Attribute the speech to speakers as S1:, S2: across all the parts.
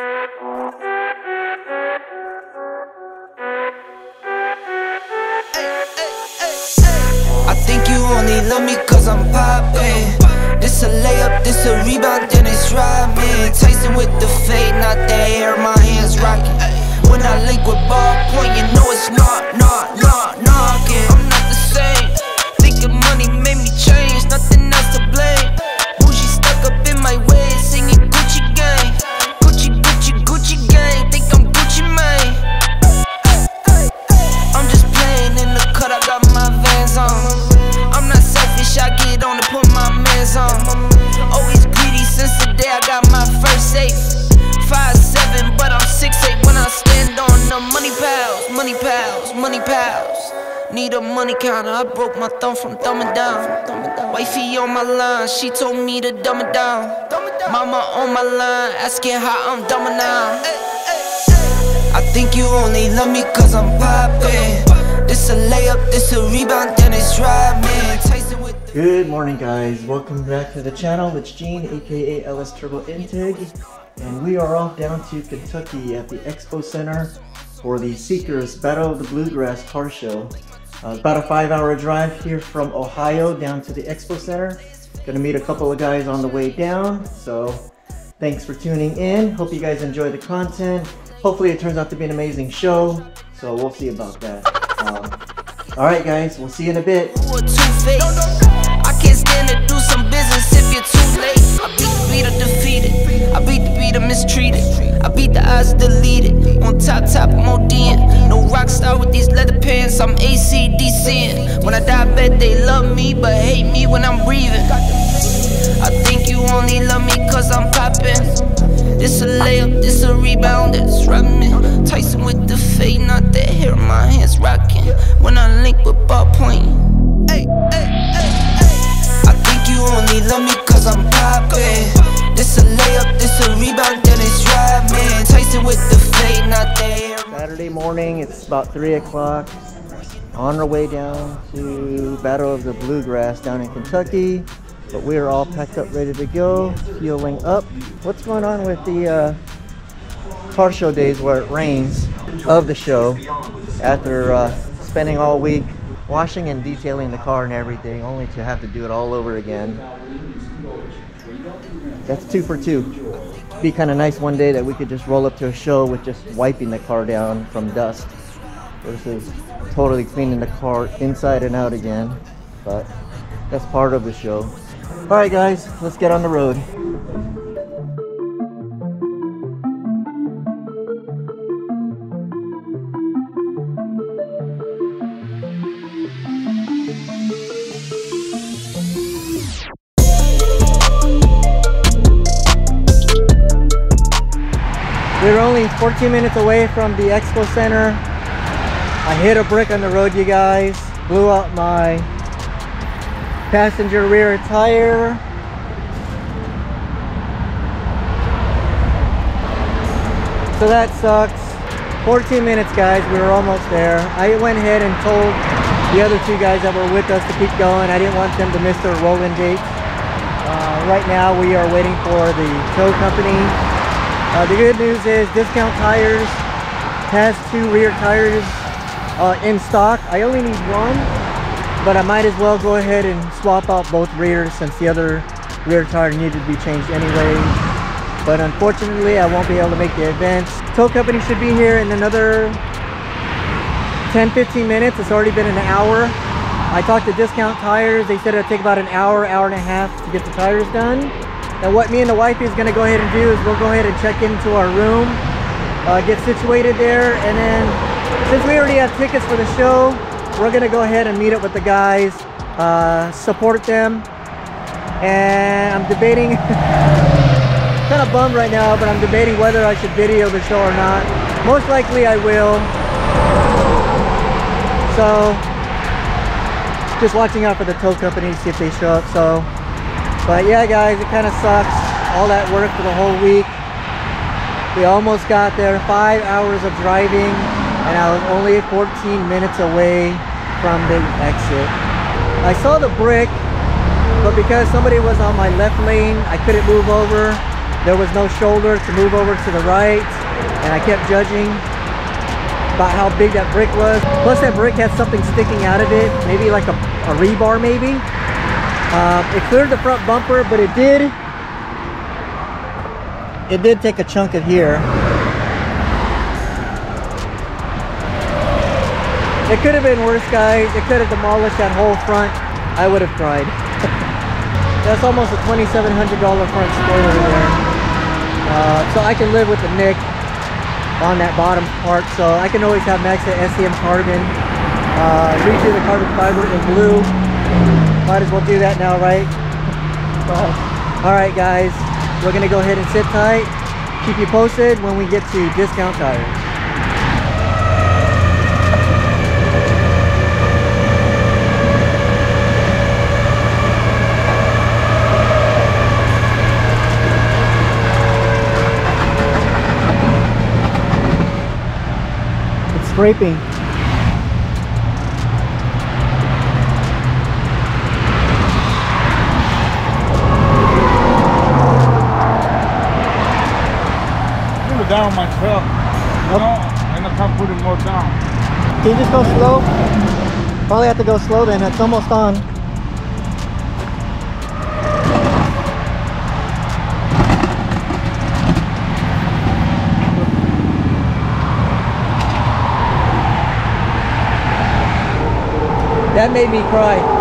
S1: I think you only love me cause I'm poppin'. This a layup, this a rebound, then it's robbing. Tyson with the fade, not the hair, my hands rocking. When I link with ball point, you know it's not, not, not, Money counter, I broke my thumb from thumbing down. Wifey on my line, she told me to dumb it down. Mama on my line, asking how I'm dumbing now. I think you only love me cause I'm poppin'. This a layup, this a rebound, then it's the
S2: Good morning guys, welcome back to the channel. It's Gene aka LS Turbo Integ and we are off down to Kentucky at the Expo Center for the SEEKRS Battle of the Bluegrass Car Show. Uh, about a five hour drive here from Ohio down to the Expo Center. Gonna meet a couple of guys on the way down, so thanks for tuning in. Hope you guys enjoy the content. Hopefully it turns out to be an amazing show, so we'll see about that. Um, Alright guys, we'll see you in a bit.
S1: mistreated. I beat the odds deleted. On top, top, I'm ODing. No rock star with these leather pants. I'm ACDCing. When I die, bet they love me, but hate me when I'm breathing. I think you only love me cause I'm poppin'. This a layup, this a rebound, that's rockin'. Tyson with the fade, not the hair, my hands rockin'. When I link with ball point. Hey, hey, hey, only love me cause I'm poppin'. This a layup, this a rebound, then it's. Tyson with the not the hair.
S2: Saturday morning, it's about 3 o'clock. On our way down to Battle of the Bluegrass down in Kentucky. But we are all packed up, ready to go, fueling up. What's going on with the uh, car show days where it rains of the show after uh, spending all week washing and detailing the car and everything, only to have to do it all over again? That's two for two. Be kind of nice one day that we could just roll up to a show with just wiping the car down from dust versus totally cleaning the car inside and out again. But that's part of the show. All right, guys, let's get on the road. 14 minutes away from the expo center. I hit a brick on the road, you guys. Blew out my passenger rear tire. So that sucks. 14 minutes, guys. We were almost there. I went ahead and told the other two guys that were with us to keep going. I didn't want them to miss their rolling dates. Uh, right now, we are waiting for the tow company. Uh, the good news is Discount Tires has two rear tires uh, in stock. I only need one, but I might as well go ahead and swap out both rears since the other rear tire needed to be changed anyway. But unfortunately, I won't be able to make the events. Tow company should be here in another 10-15 minutes. It's already been an hour. I talked to Discount Tires. They said it'd take about an hour, hour and a half to get the tires done. And what me and the wife is going to go ahead and do is we'll go ahead and check into our room, uh, get situated there, and then since we already have tickets for the show, we're going to go ahead and meet up with the guys, uh, support them, and I'm debating, kind of bummed right now, but I'm debating whether I should video the show or not. Most likely I will. So, just watching out for the tow company, to see if they show up. So, but yeah, guys, it kind of sucks. All that work for the whole week. We almost got there. Five hours of driving, and I was only 14 minutes away from the exit. I saw the brick, but because somebody was on my left lane, I couldn't move over. there was no shoulder to move over to the right and I kept judging about how big that brick was. Plus that brick had something sticking out of it, maybe like a, a rebar maybe. Um, it cleared the front bumper, but it did, it did take a chunk of here. It could have been worse, guys. It could have demolished that whole front. I would have cried. That's almost a $2,700 front spoiler there. Uh, so I can live with the nick on that bottom part. So I can always have Max at SCM carbon. Uh, redo the carbon fiber in blue. Might as well do that now, right? all right, guys. We're going to go ahead and sit tight. Keep you posted when we get to discount tires. scraping.
S3: Down myself. You know, and I can't put it more down.
S2: Can you just go slow? Probably have to go slow then. It's almost on. That made me cry.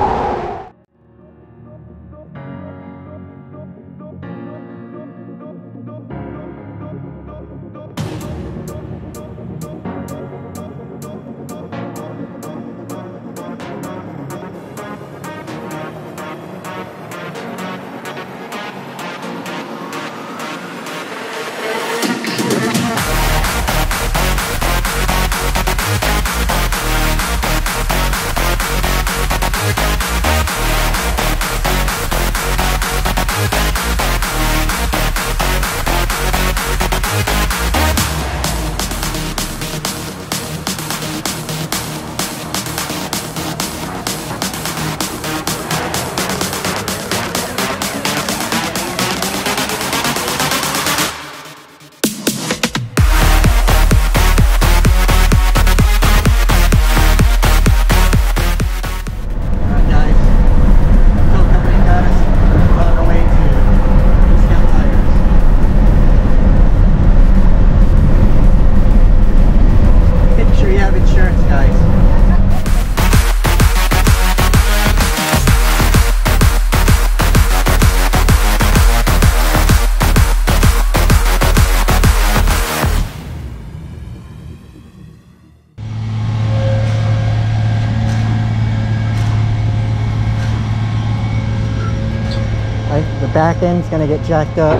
S2: Back end's gonna get jacked up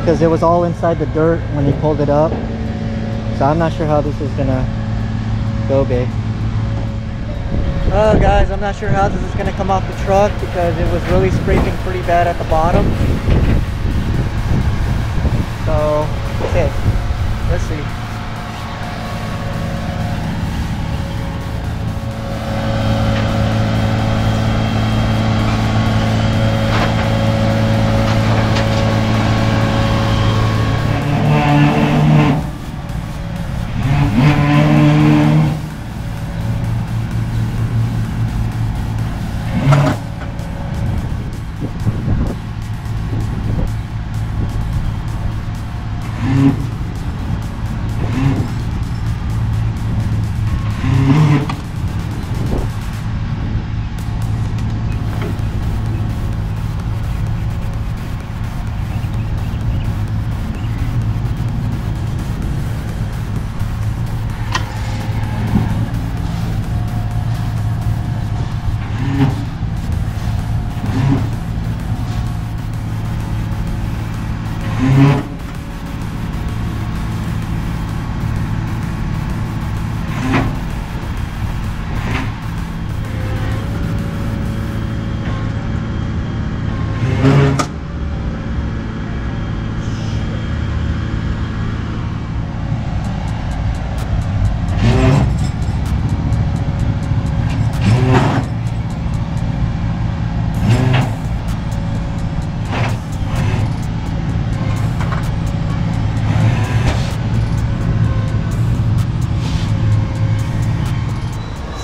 S2: because it was all inside the dirt when he pulled it up. So I'm not sure how this is gonna go, babe. Oh, guys, I'm not sure how this is gonna come off the truck because it was really scraping pretty bad at the bottom. So, okay, let's see.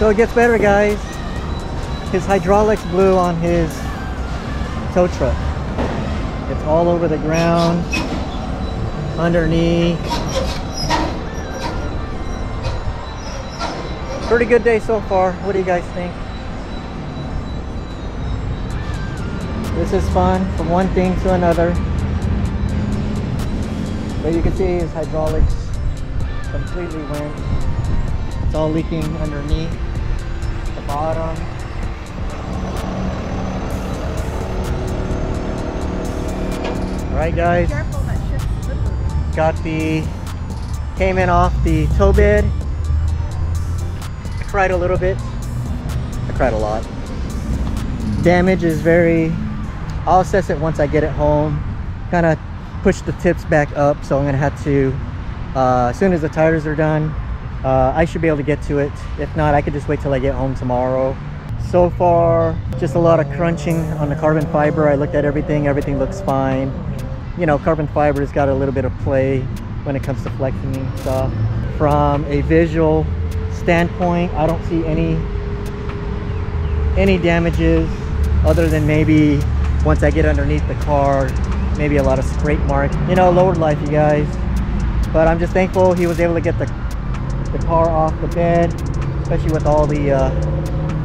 S2: So it gets better, guys. His hydraulics blew on his tow truck. It's all over the ground, underneath. Pretty good day so far. What do you guys think? This is fun from one thing to another. But you can see his hydraulics completely went. It's all leaking underneath bottom. Guys, got the came in off the tow bed. I cried a little bit. I cried a lot. Damage is very I'll assess it once I get it home. Kind of push the tips back up, so I'm gonna have to uh, as soon as the tires are done, uh, I should be able to get to it. If not, I could just wait till I get home tomorrow. So far, just a lot of crunching on the carbon fiber. I looked at everything, everything looks fine. You know, carbon fiber's got a little bit of play when it comes to flexing and stuff. From a visual standpoint, I don't see any any damages other than maybe once I get underneath the car, maybe a lot of scrape marks. You know, lower life, you guys. But I'm just thankful he was able to get the, the car off the bed, especially with all the uh,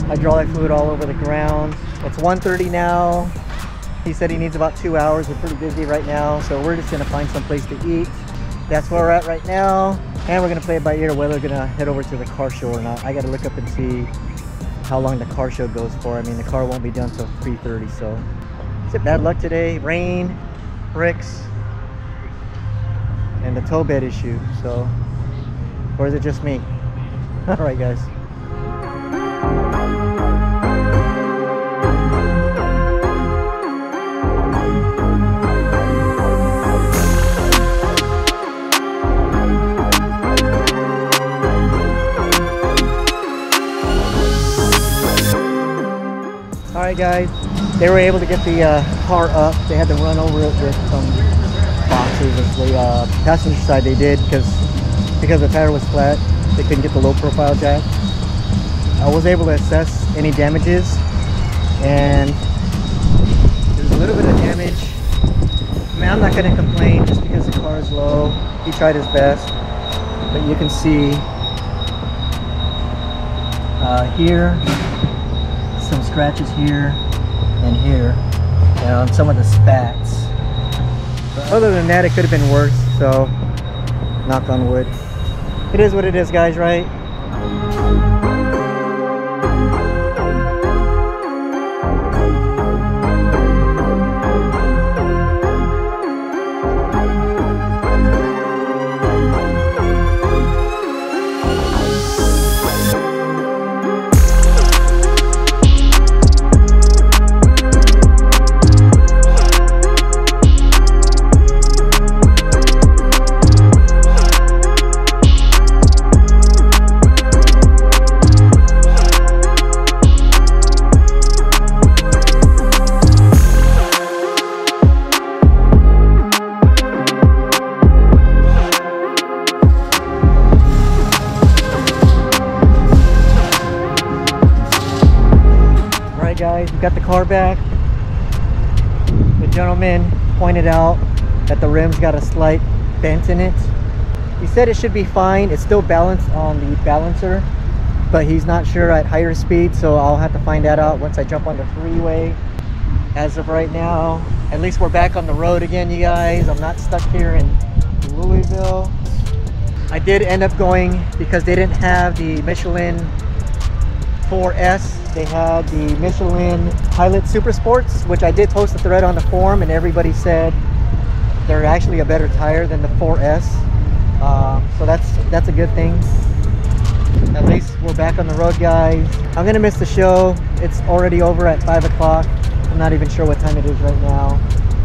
S2: hydraulic fluid all over the ground. It's 1.30 now. He said he needs about two hours. We're pretty busy right now, so we're just gonna find some place to eat. That's where we're at right now. And we're gonna play it by ear whether we're gonna head over to the car show or not. I gotta look up and see how long the car show goes for. I mean, the car won't be done till 3.30, so. Is it bad luck today? Rain, bricks, and the tow bed issue, so. Or is it just me? All right, guys. All right, guys. They were able to get the uh, car up. They had to run over it with some boxes. of The uh, passenger side they did because because the tire was flat. They couldn't get the low profile jack. I was able to assess any damages, and there's a little bit of damage. I mean, I'm not going to complain just because the car is low. He tried his best, but you can see uh, here some scratches here and here and on some of the spats. But other than that, it could have been worse, so knock on wood. It is what it is, guys, right? That the rim's got a slight bent in it. He said it should be fine. It's still balanced on the balancer, but he's not sure at higher speed, so I'll have to find that out once I jump on the freeway. As of right now, at least we're back on the road again, you guys. I'm not stuck here in Louisville. I did end up going because they didn't have the Michelin 4S. They had the Michelin Pilot Super Sports, which I did post a thread on the forum, and everybody said they're actually a better tire than the 4S. Um, so that's that's a good thing. At least we're back on the road, guys. I'm gonna miss the show. It's already over at five o'clock. I'm not even sure what time it is right now,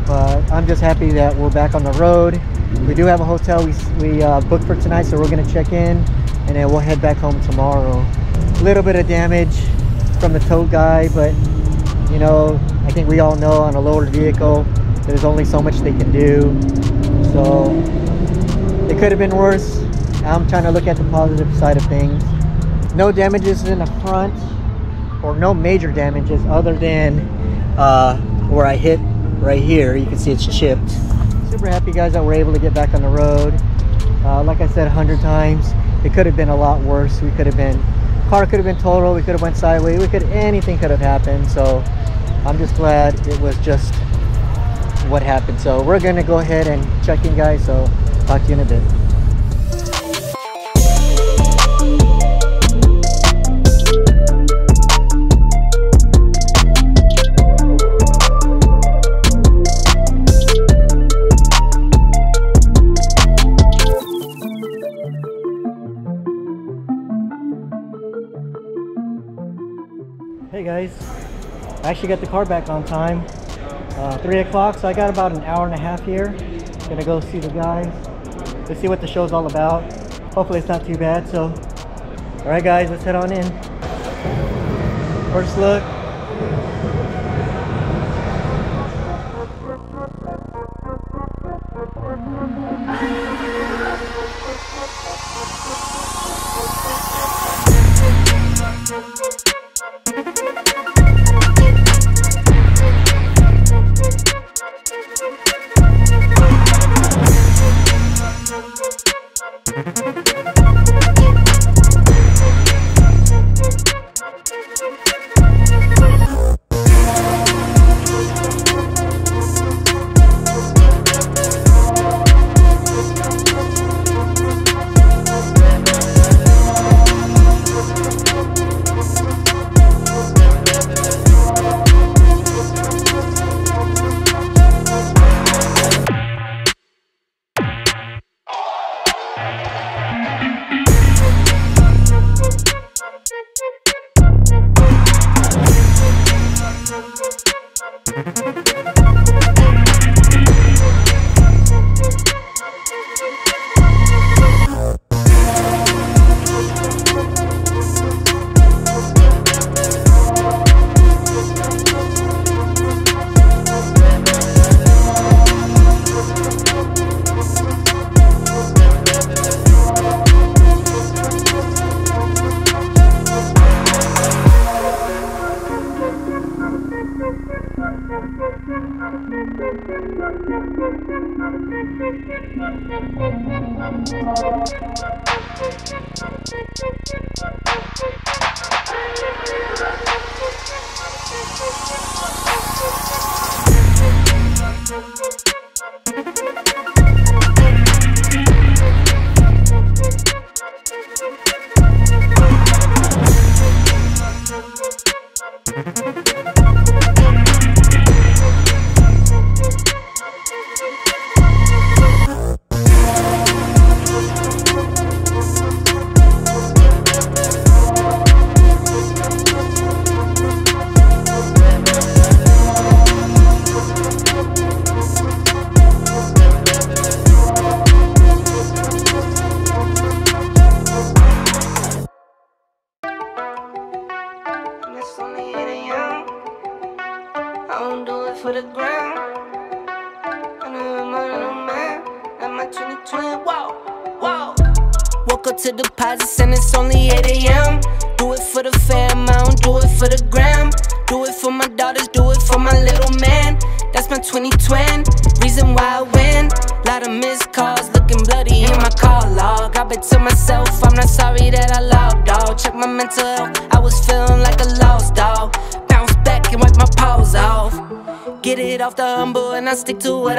S2: but I'm just happy that we're back on the road. We do have a hotel we we uh, booked for tonight, so we're gonna check in, and then we'll head back home tomorrow. A little bit of damage from the tow guy, but you know, I think we all know on a lowered vehicle, there's only so much they can do. So it could have been worse. I'm trying to look at the positive side of things. no damages in the front or no major damages other than uh, where I hit right here. You can see it's chipped. Super happy guys that we're able to get back on the road. Uh, like I said a hundred times, it could have been a lot worse. We could have been, car could have been total. We could have went sideways. We could, anything could have happened. So I'm just glad it was just what happened. So we're gonna go ahead and check in guys. So talk to you in a bit. Hey guys, I actually got the car back on time. Uh, 3 o'clock, so I got about an hour and a half here. Gonna go see the guys. Let's see what the show's all about. Hopefully it's not too bad, so. Alright guys, let's head on in. First look.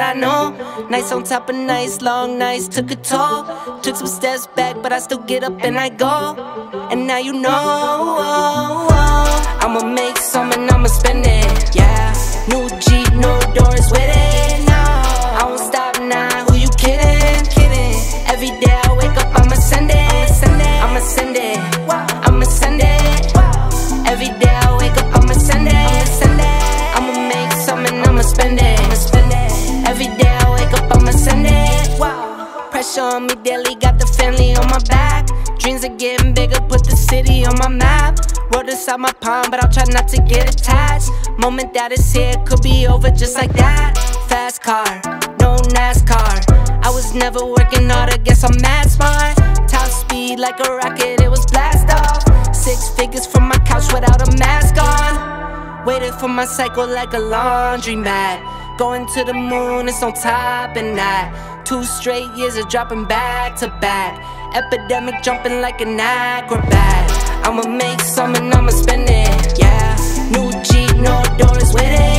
S4: I know. Nice on top of nice, long nights took a toll. Took some steps back, but I still get up and I go. And now you know. Oh, oh, oh. I'ma make some and I'ma spend it. Yeah. New Jeep, no doors with it. on my map. World inside my palm, but I'll try not to get attached. Moment that is here could be over just like that. Fast car, no NASCAR. I was never working hard, I guess I'm mad smart. Top speed like a rocket, it was blast off.
S5: Six figures from my couch without a mask on. Waited for my cycle like a laundry mat. Going to the moon, it's on top and that. Two straight years of dropping back to back epidemic jumping like an acrobat. I'ma make some and I'ma spend it, yeah. New Jeep, no doors with it.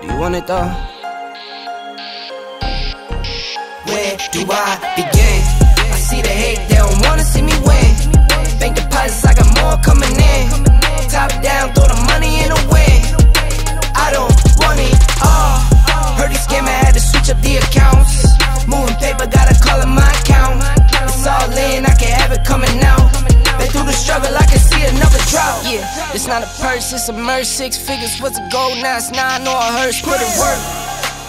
S4: Do you want it though? Where do I begin? I see the hate, they don't wanna see me win. Bank deposits, I got more coming in. Top down, throw the money in the wind. I don't want it all. Heard he scammer had to switch up the accounts. Moving paper, gotta call it my account. It's all in, I can have it coming out. Been through the struggle, I can see another drought. Yeah, it's not a purse, it's a merch. Six figures what's a gold, now it's nine or a hearse. Put it work.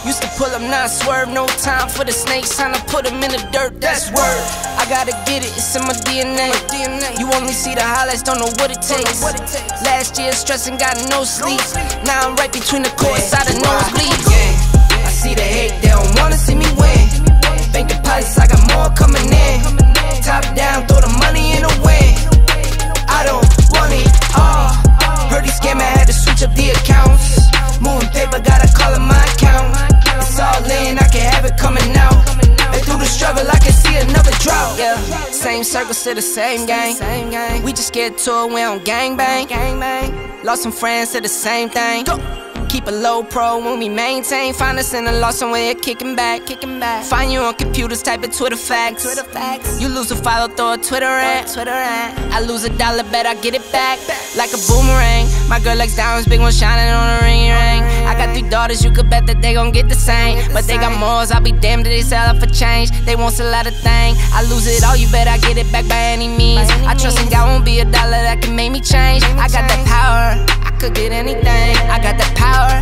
S4: Used to pull up, not swerve. No time for the snakes, trying to put them in the dirt. That's word. I gotta get it, it's in my DNA. You only see the highlights, don't know what it takes. Last year, stressing, got no sleep. Now I'm right between the courts, out of nosebleeds. Yeah, I see the hate, they don't wanna see me win. Bank deposits, I got more coming in. Top down, throw the money in the wind. I don't want it all. Heard he scammer had to switch up the accounts. Moving paper, gotta call it my account. It's all in, I can have it coming out. And through the struggle, I can see another drought. Yeah, same circle, still the same gang. We just get to it, we don't gang bang. Lost some friends, said the same thing. Keep a low pro when we maintain. Find us in a lost somewhere, kicking back, kicking back. Find you on computers, type in Twitter facts. Twitter facts. You lose a follow, throw a Twitter at. Twitter at. I lose a dollar, bet I get it back. Like a boomerang. My girl likes diamonds, big one shining on a ring ring. I got three daughters, you could bet that they gon' get the same. But they got morals, I'll be damned if they sell it for change. They won't sell out a thing. I lose it all, you bet I get it back by any means. I trust in God won't be a dollar that can make me change. I got that power, could get anything. I got the power,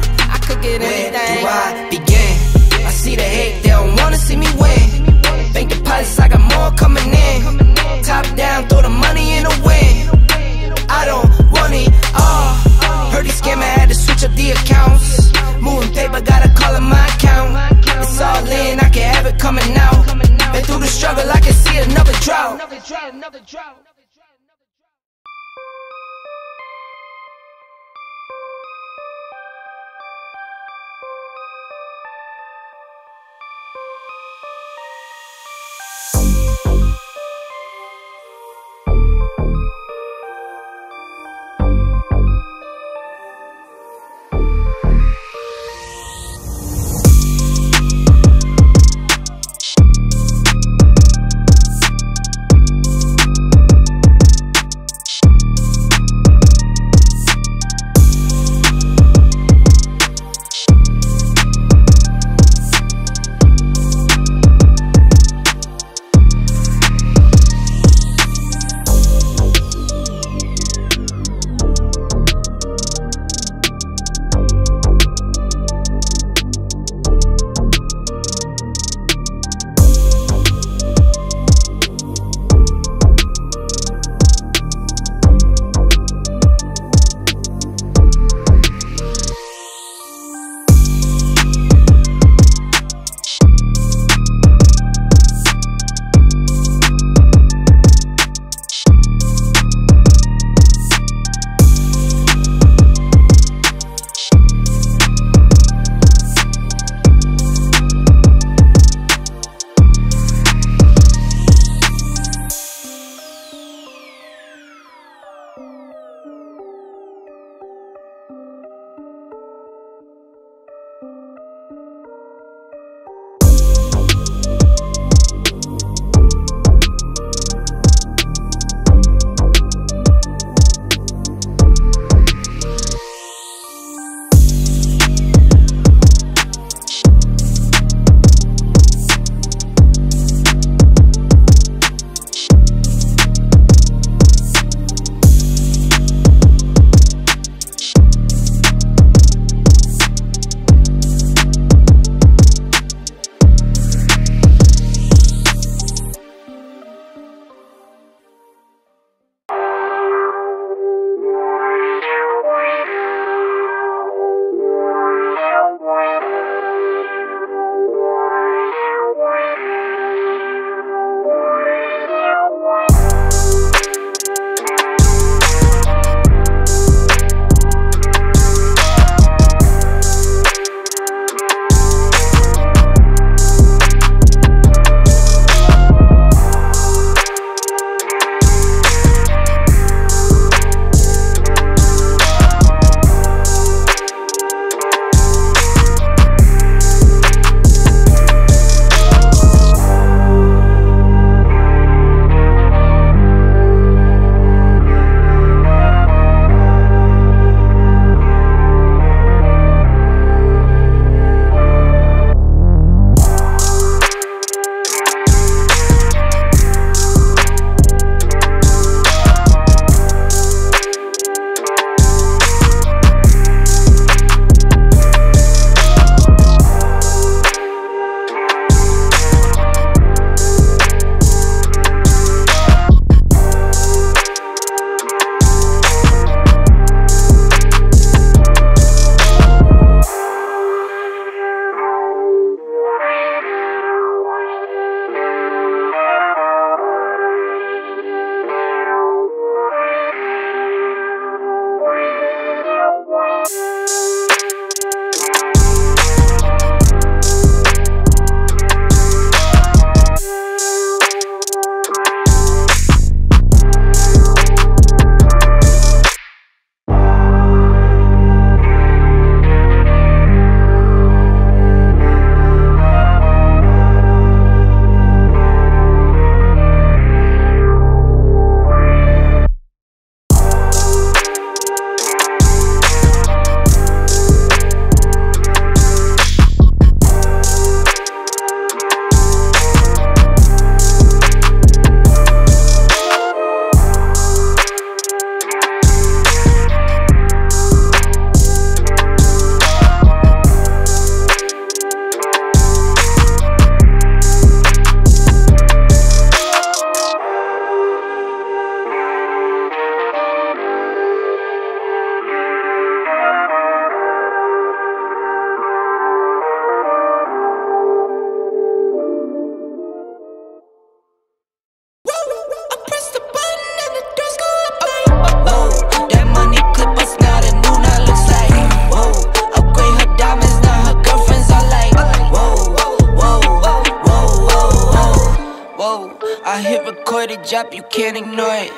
S4: you can't ignore it.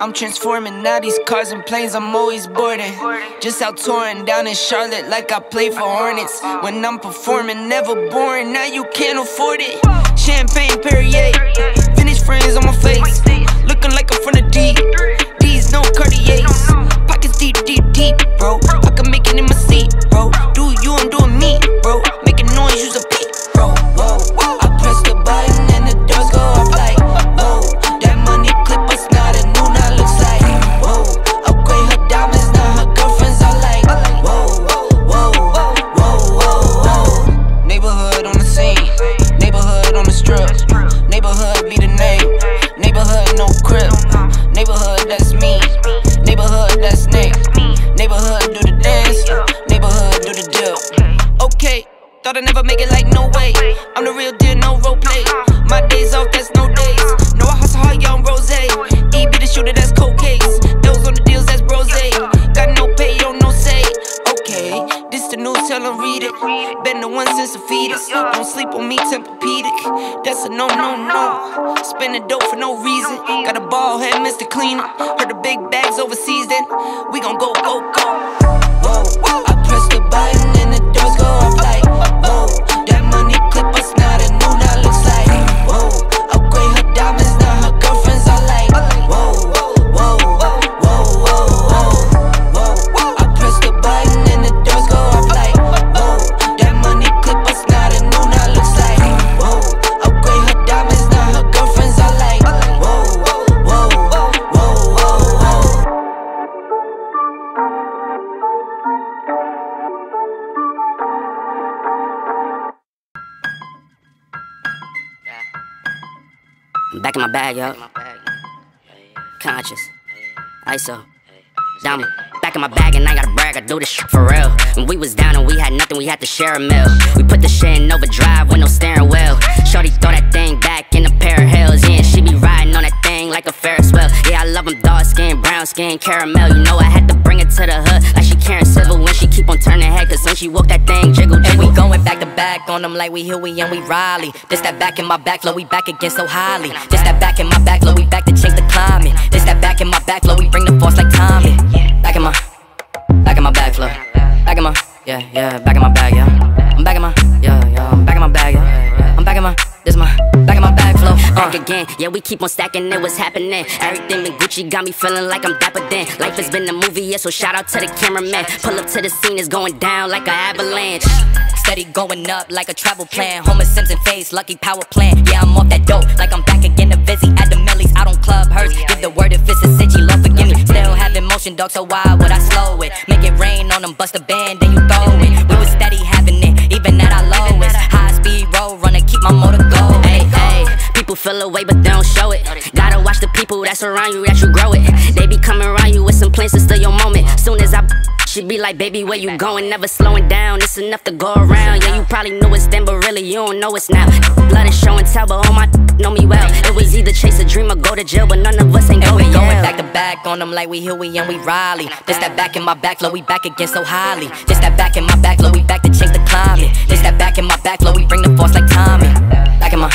S4: I'm transforming now these cars and planes, I'm always boarding. Just out touring down in Charlotte like I play for Hornets. When I'm performing, never boring, now you can't afford it. Champagne Perrier, finish frames on my face. Looking like I'm from the.
S6: Bag, yo. Conscious. ISO. Diamond. Back in my bag and I gotta brag, I do this shit for real. When we was down and we had nothing, we had to share a meal. We put the shit in overdrive with no steering wheel. Shorty throw that thing back in a pair of heels. Yeah, she be riding on that thing like a Ferris wheel. Yeah, I love them dark skin, brown skin, caramel. You know I had to bring it to the hood like she Karen Civil when she keep on turning head. Cause when she walk that thing
S7: back on them like we Huey and we Riley. This that back in my back flow, we back again so highly. This that back in my back flow, we back to change the climate. This that back in my back flow, we bring the force like Tommy. Back in my, back in my back flow. Back in my, yeah, yeah, back in my bag, yeah. I'm back in my, yeah, yeah, I'm back in my bag, yeah. I'm back in my, this my, back in my bag flow.
S6: Back
S7: Uh.
S6: again, yeah, we keep on stacking it, what's happening? Everything in Gucci got me feeling like I'm dapper then. Life has been a movie, yeah, so shout out to the cameraman. Pull up to the scene, it's going down like an avalanche.
S7: Steady going up like a travel plan. Homer Simpson face, lucky power plant. Yeah, I'm off that dope, like I'm back again to Vizzy. At the Millie's. I don't Club Hearst. Give the word if it's a city, Lord forgive me. Still having motion, dog, so why would I slow it? Make it rain on them, bust a band,
S6: people that's around you, that you grow it. They be coming around you with some plans to steal your moment. Soon as I she be like, baby, where you going? Never slowing down, it's enough to go around. Yeah, you probably knew it's then, but really you don't know it's now. Blood is show and tell, but all my know me well. It was either chase a dream or go to jail, but none of us ain't
S7: And we
S6: going
S7: going back to back on them like we Huey and we Riley. This that back in my back flow, we back again so highly. This that back in my back flow, we back to change the climate. This that back in my back flow, we bring the force like Tommy. Back in my,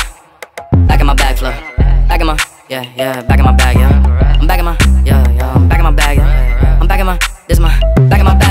S7: back in my back flow. Yeah, yeah, back in my bag, yeah. I'm back in my, yeah, yeah, I'm back in my bag, yeah. I'm back in my, this my, back in my bag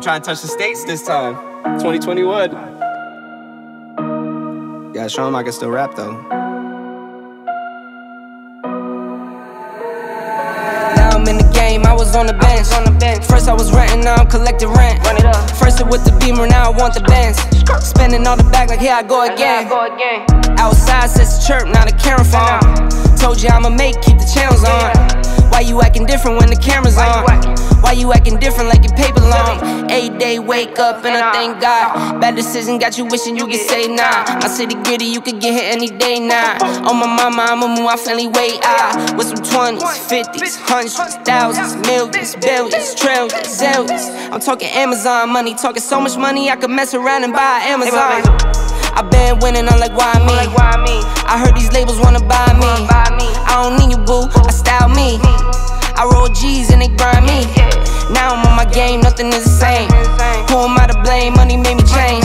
S8: I'm trying to touch the states this time. 2021. Gotta show him I can still rap though.
S4: Now I'm in the game, I was on the bench. First I was renting, now I'm collecting rent. Run it up. First it with the beamer, now I want the Benz. Spending all the back like here I go again. Outside says chirp, now the camera phone. Told you I'ma make, keep the channels on. Why you acting different when the camera's on? Why you acting different like your paper long? Eight day wake up and I thank God. Bad decision got you wishing you could say nah. My city gritty, you could get hit any day now. On my mama, I'ma move my family way out. With some 20s, 50s, hundreds, thousands, millions, billions, trillions, zillions. I'm talking Amazon money, talking so much money I could mess around and buy Amazon. I been winning, I'm like, why me? why me I heard these labels wanna buy me. buy me I don't need you, boo, I style me. I roll G's and they grind me. yeah Now I'm on my game, nothing is the same. Who am I to blame? Money made me change.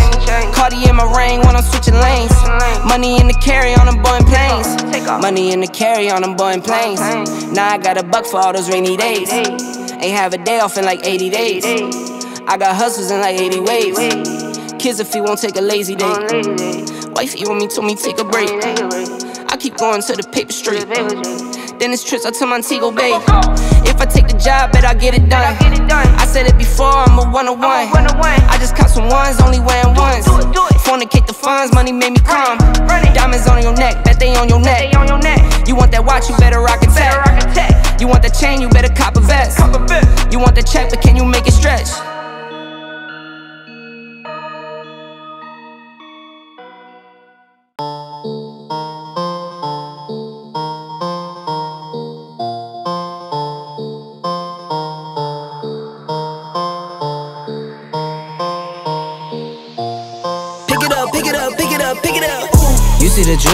S4: Cardi in my ring when I'm switching lanes. Money in the carry on them Boeing planes. Money in the carry on them Boeing planes. Now I got a buck for all those rainy days. Ain't have a day off in like 80 days. I got hustles in like 80 ways. Kids if you won't take a lazy day. Wifey on me told me take a break. I keep going to the paper street. Then it's trips out to Montego Bay. If I take the job, bet I get it done. I said it before, I'm a one on one. I just caught some ones, only wearing ones. Fornicate the funds, money made me calm. Diamonds on your neck, bet they on your neck. You want that watch, you better rock a tech. You want that chain, you better cop a vest. You want the check, but can you make it stretch?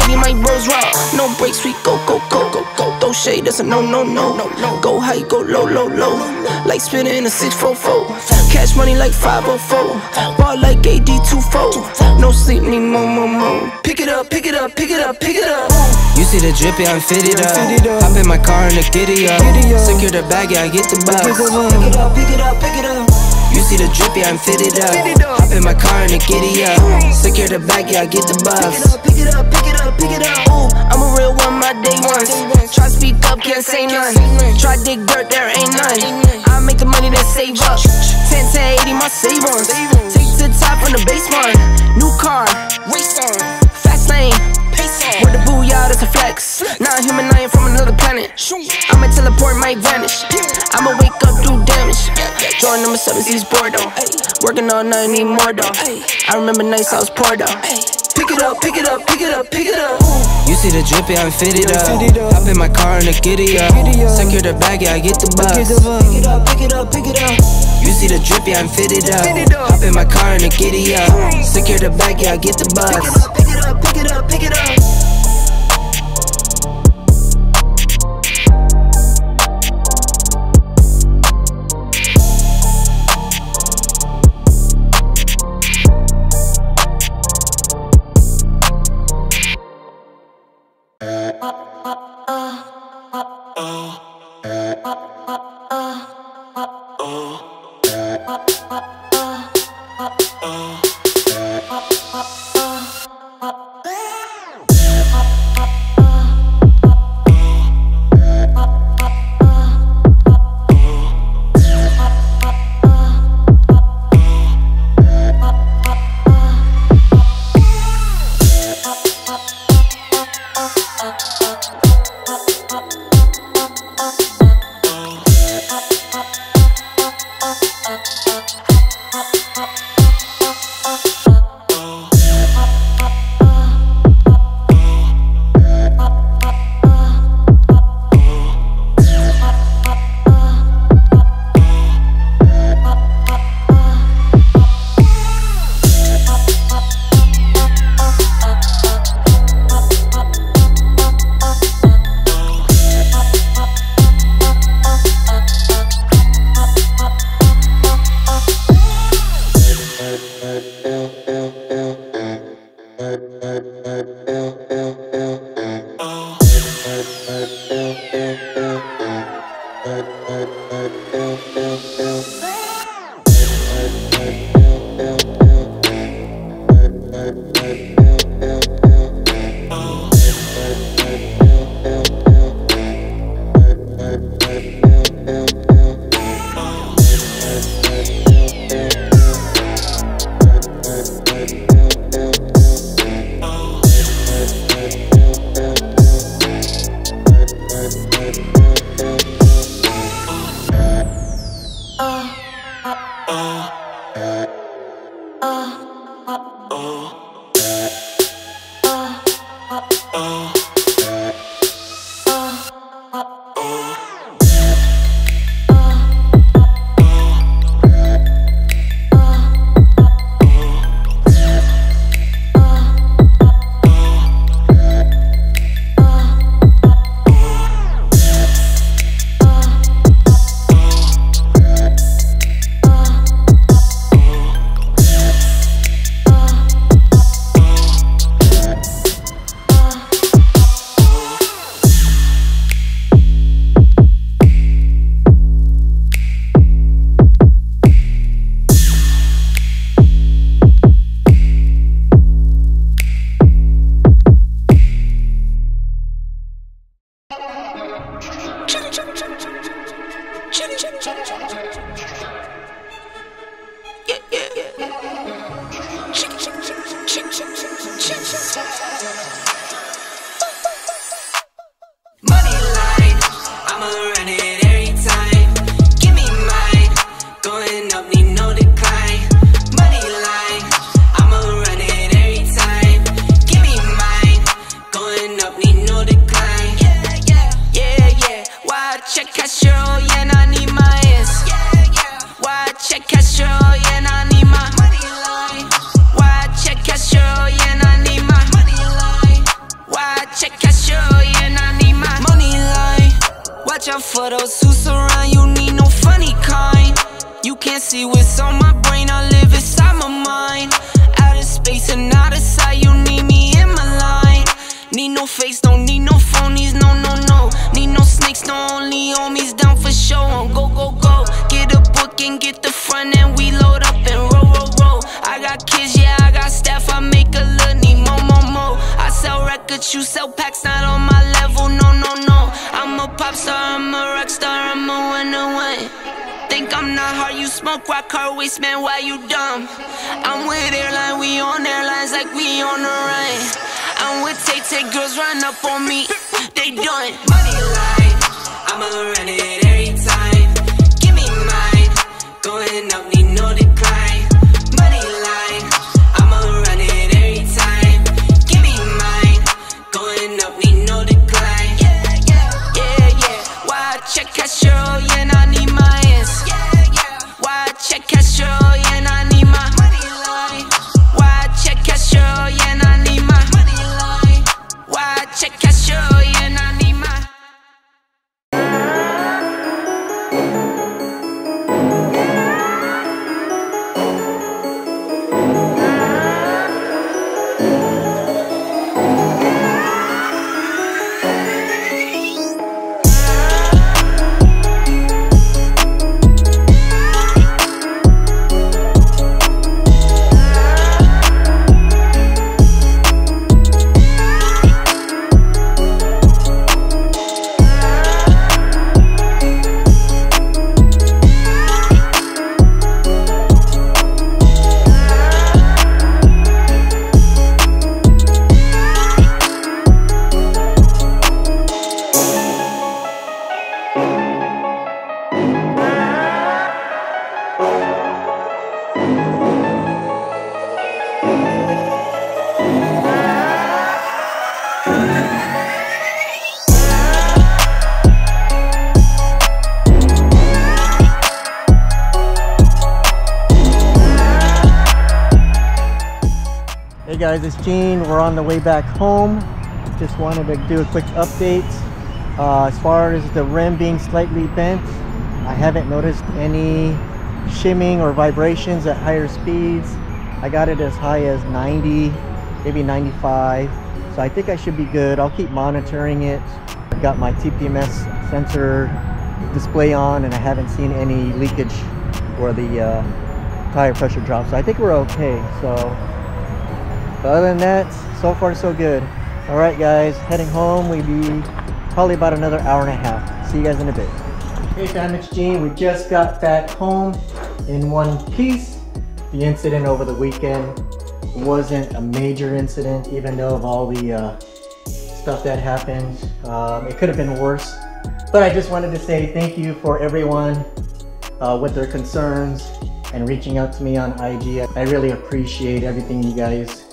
S9: shady, my bros raw. No breaks, we go, go, go, go, go. Throw shade, that's a no, no, no. Go high, go low, low, low. Like spinning in a 644. Cash money like 504. Ball like AD24. No sleep, need more, more, more. Pick it up, pick it up, pick it up, pick it up. You see the drippy, I'm fitted up. Hop in my car and the giddy up. Secure the bag, yeah, I get the bus. Pick it up, pick it up, pick it up. See the drippy, I'm fitted up. Hop in my car and the giddy up. Secure the bag, yeah, I get the bus. Pick it up, pick it up, pick it up. pick it up. Ooh, I'm a real one, my day ones. Try speak up, can't say none. Try dig dirt, there ain't none. I make the money that save up. 10 to 80, my save ones. Take to the top on the baseline. New car, race on. Fast lane. With the booyah, that's a flex. Not human, I ain't from another planet. I'ma teleport, might vanish. I'ma wake up, do damage. Join number seven, C's Bordeaux. Working all night, need more though. I remember nights I was poor though. Pick it up, pick it up, pick it up, pick it up. You see the drippy, I'm fitted up. Hop in my car and the giddy up. Secure the bag, yeah, I get the bus. Pick it up, pick it up, pick it up. You see the drippy, I'm fitted up. Hop in my car and the giddy up. Secure the bag, yeah, I get the bus. Pick it up, pick it up, pick it up.
S4: Watch Oh. See what's on my brain, I live inside my mind. Out of space and out of sight, you need me in my line. Need no face, don't need no phonies, no, no, no. Need no snakes, no only homies down for show. On go, go, go. Get a book and get the front and we load up and roll, roll, roll. I got kids, yeah, I got staff, I make a little need more, more, more. I sell records, you sell packs, not on my level, no, no, no. I'm a pop star, I'm a rock star, I'm a winner, win. Smoke rock hard waste, man, why you dumb? I'm with airline, we on airlines like we on the run. I'm with Tay Tay, girls run up on me, they done. Money line, I'ma run it every time. Give me mine, going up, need no decline.
S2: It's Gene. We're on the way back home. Just wanted to do a quick update. Uh, as far as the rim being slightly bent, I haven't noticed any shimming or vibrations at higher speeds. I got it as high as 90, maybe 95. So I think I should be good. I'll keep monitoring it. I've got my TPMS sensor display on and I haven't seen any leakage or the uh, tire pressure drop. So I think we're okay. So but other than that, so far so good. All right, guys, heading home. We'll be probably about another hour and a half. See you guys in a bit. Hey fam, it's Gene. We just got back home in one piece. The incident over the weekend wasn't a major incident, even though of all the uh, stuff that happened. Um, it could have been worse. But I just wanted to say thank you for everyone uh, with their concerns and reaching out to me on IG. I really appreciate everything you guys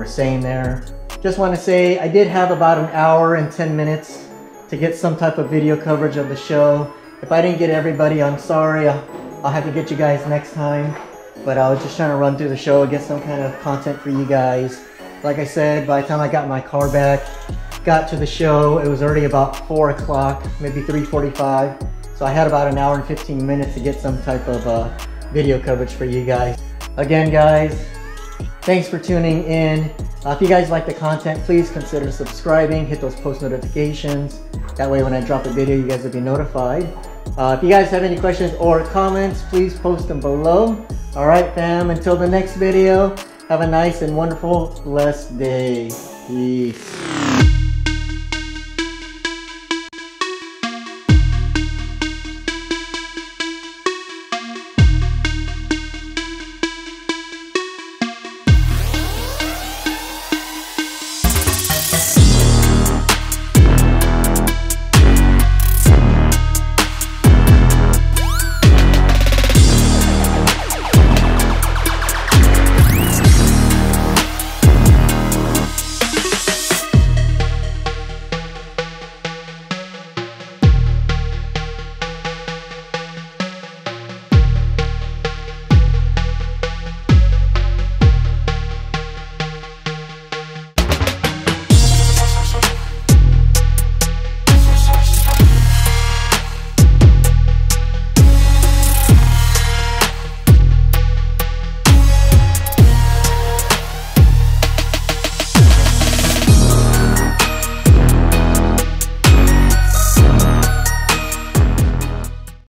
S2: were saying there. Just want to say I did have about an hour and 10 minutes to get some type of video coverage of the show. If I didn't get everybody, I'm sorry. I'll, I'll have to get you guys next time. But I was just trying to run through the show, and get some kind of content for you guys. Like I said, by the time I got my car back, got to the show, it was already about 4 o'clock, maybe 3.45. So I had about an hour and 15 minutes to get some type of uh, video coverage for you guys. Again, guys, thanks for tuning in. Uh, if you guys like the content, please consider subscribing, hit those post notifications. That way when I drop a video, you guys will be notified. Uh, if you guys have any questions or comments, please post them below. All right, fam, until the next video, have a nice and wonderful, blessed day. Peace.